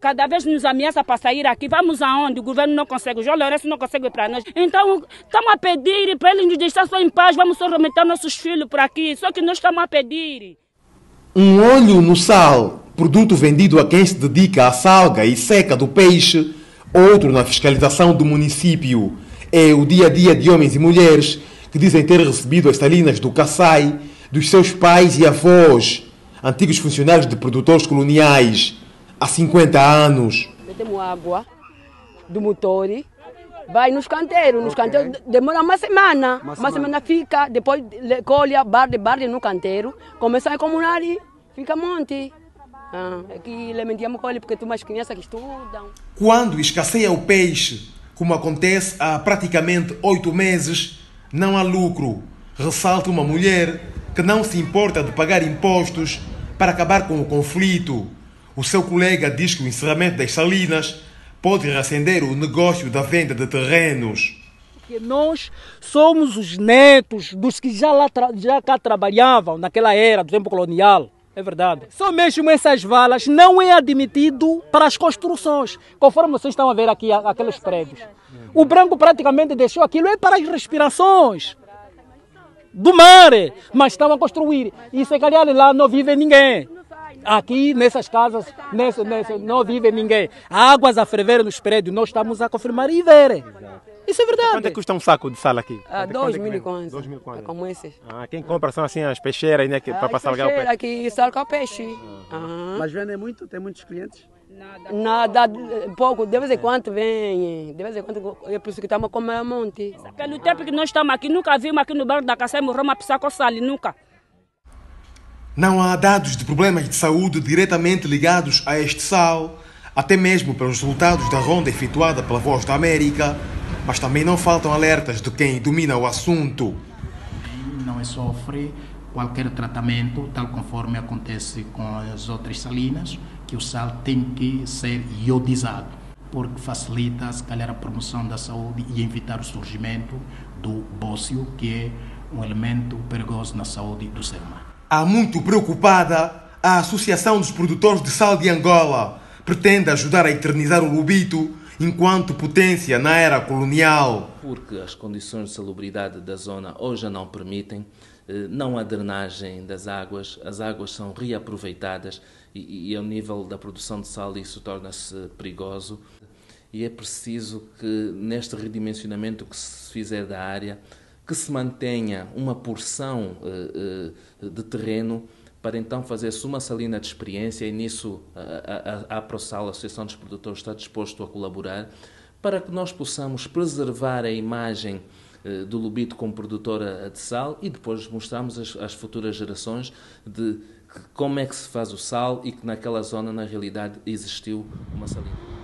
Cada vez nos ameaça para sair aqui. Vamos aonde? O governo não consegue, o João Lourenço não consegue para nós. Então, estamos a pedir para eles nos deixar só em paz. Vamos só remeter nossos filhos por aqui. Só que nós estamos a pedir. Um olho no sal, produto vendido a quem se dedica à salga e seca do peixe, outro na fiscalização do município. É o dia a dia de homens e mulheres que dizem ter recebido as salinas do Kassai dos seus pais e avós, antigos funcionários de produtores coloniais, há 50 anos. Metemos água do motor, vai nos canteiros. Nos okay. canteiros demora uma semana. Uma, uma semana. fica, depois colhe barde, barde no canteiro, começa a comunar e fica monte. Ah, aqui lamentamos colhe porque tem umas crianças que estudam. Quando escasseia o peixe, como acontece há praticamente oito meses, não há lucro. Ressalta uma mulher que não se importa de pagar impostos para acabar com o conflito. O seu colega diz que o encerramento das salinas pode reacender o negócio da venda de terrenos. Porque nós somos os netos dos que já, lá já cá trabalhavam naquela era do tempo colonial. É verdade. Só mesmo essas valas não é admitido para as construções, conforme vocês estão a ver aqui aqueles prédios. O branco praticamente deixou aquilo é para as respirações do mar, mas estão a construir. E se calhar lá não vive ninguém. Aqui nessas casas nesse, nesse, não vive ninguém. Águas a ferver nos prédios, nós estamos a confirmar e ver. Isso é verdade. Quanto é que custa um saco de sal aqui? Ah, dois é mil e quantos. Dois mil quantos. É como esse. Ah, quem compra são assim as peixeiras, né? Que, ah, para passar o peixe. aqui salga o peixe. Ah. Mas vendem muito? Tem muitos clientes? Nada. Nada, pouco, de vez em quando vem, de vez em quando é por isso que estamos com um monte. Pelo tempo que nós estamos aqui, nunca vimos aqui no bairro da Caçai morrer uma pessoa com sal, nunca. Não há dados de problemas de saúde diretamente ligados a este sal, até mesmo pelos resultados da ronda efetuada pela Voz da América, mas também não faltam alertas de quem domina o assunto. Não é sofre qualquer tratamento, tal conforme acontece com as outras salinas, que o sal tem que ser iodizado, porque facilita, se calhar, a promoção da saúde e evitar o surgimento do bócio, que é um elemento perigoso na saúde do ser humano. Há muito preocupada, a Associação dos Produtores de Sal de Angola pretende ajudar a eternizar o lubito enquanto potência na era colonial. Porque as condições de salubridade da zona hoje não permitem, eh, não há drenagem das águas, as águas são reaproveitadas e, e ao nível da produção de sal isso torna-se perigoso. E é preciso que neste redimensionamento que se fizer da área, que se mantenha uma porção uh, uh, de terreno para então fazer-se uma salina de experiência e nisso a, a, a APROSAL, a Associação dos Produtores, está disposto a colaborar para que nós possamos preservar a imagem do Lubito como produtora de sal e depois mostrarmos às, às futuras gerações de como é que se faz o sal e que naquela zona, na realidade, existiu uma salina.